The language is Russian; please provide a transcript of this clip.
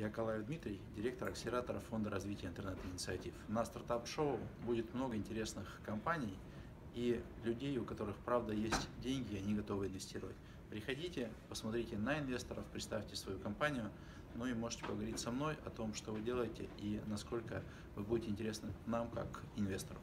Я Калаев Дмитрий, директор акселератора Фонда развития интернет-инициатив. На стартап-шоу будет много интересных компаний и людей, у которых правда есть деньги, и они готовы инвестировать. Приходите, посмотрите на инвесторов, представьте свою компанию, ну и можете поговорить со мной о том, что вы делаете и насколько вы будете интересны нам как инвестору.